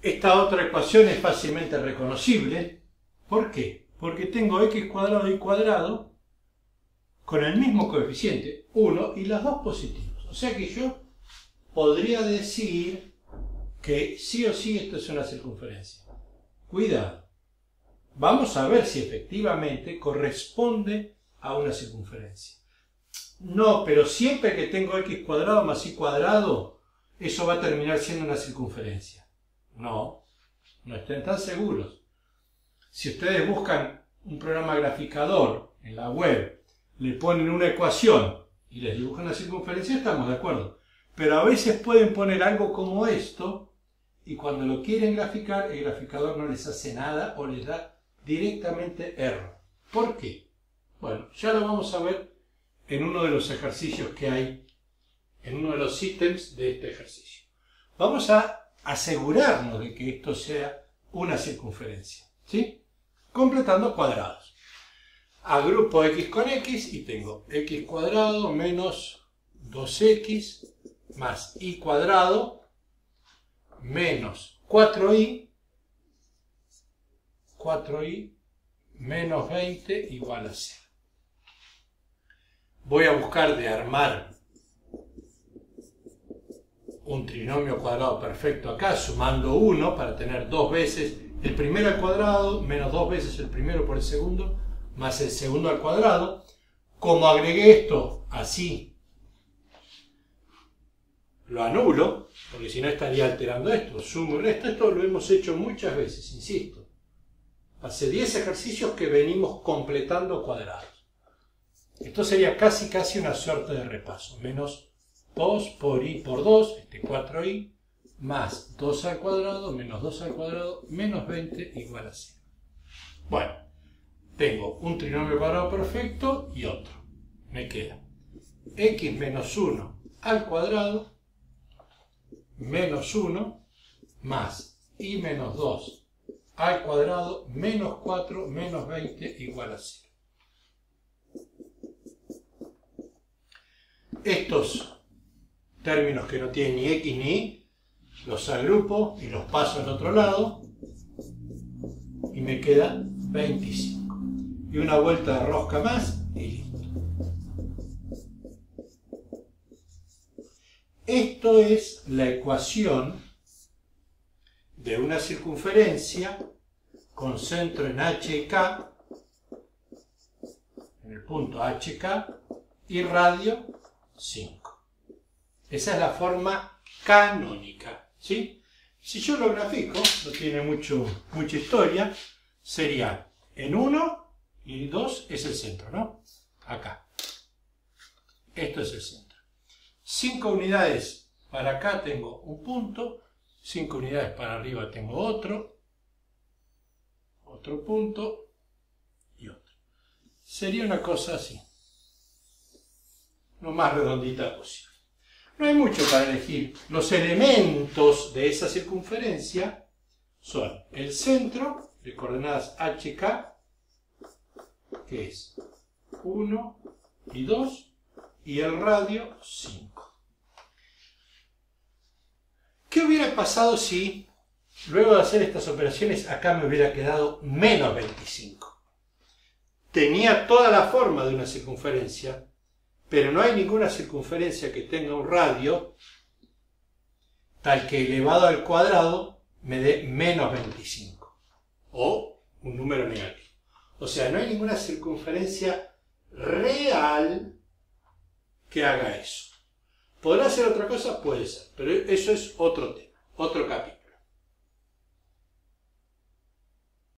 Esta otra ecuación es fácilmente reconocible. ¿Por qué? Porque tengo x cuadrado y cuadrado con el mismo coeficiente, 1, y los dos positivos. O sea que yo podría decir que sí o sí esto es una circunferencia. Cuidado. Vamos a ver si efectivamente corresponde a una circunferencia. No, pero siempre que tengo x cuadrado más y cuadrado, eso va a terminar siendo una circunferencia. No, no estén tan seguros. Si ustedes buscan un programa graficador en la web, le ponen una ecuación y les dibujan la circunferencia, estamos de acuerdo. Pero a veces pueden poner algo como esto y cuando lo quieren graficar, el graficador no les hace nada o les da directamente error. ¿Por qué? Bueno, ya lo vamos a ver en uno de los ejercicios que hay, en uno de los ítems de este ejercicio. Vamos a asegurarnos de que esto sea una circunferencia, ¿sí? Completando cuadrados. Agrupo x con x y tengo x cuadrado menos 2x más y cuadrado menos 4y 4y menos 20 igual a 0. Voy a buscar de armar un trinomio cuadrado perfecto acá, sumando 1 para tener dos veces el primero al cuadrado, menos dos veces el primero por el segundo, más el segundo al cuadrado. Como agregué esto así, lo anulo, porque si no estaría alterando esto. Sumo y resto. Esto lo hemos hecho muchas veces, insisto. Hace 10 ejercicios que venimos completando cuadrados. Esto sería casi casi una suerte de repaso. Menos 2 por i por 2, este 4i, más 2 al cuadrado, menos 2 al cuadrado, menos 20 igual a 0. Bueno, tengo un trinomio cuadrado perfecto y otro. Me queda x menos 1 al cuadrado menos 1 más i menos 2 al cuadrado menos 4 menos 20 igual a 0. Estos términos que no tienen ni x ni y, los agrupo y los paso al otro lado y me queda 25. Y una vuelta de rosca más y listo. Esto es la ecuación de una circunferencia con centro en HK, en el punto HK, y radio 5. Esa es la forma canónica. ¿sí? Si yo lo grafico, no tiene mucho, mucha historia, sería en 1 y 2 es el centro, ¿no? Acá. Esto es el centro. 5 unidades para acá tengo un punto, 5 unidades para arriba tengo otro, otro punto y otro. Sería una cosa así, lo más redondita posible. No hay mucho para elegir. Los elementos de esa circunferencia son el centro de coordenadas HK, que es 1 y 2, y el radio 5. ¿Qué hubiera pasado si, luego de hacer estas operaciones, acá me hubiera quedado menos 25? Tenía toda la forma de una circunferencia, pero no hay ninguna circunferencia que tenga un radio tal que elevado al cuadrado me dé menos 25 o un número negativo. O sea, no hay ninguna circunferencia real que haga eso. ¿Podrá ser otra cosa? Puede ser, pero eso es otro tema, otro capítulo.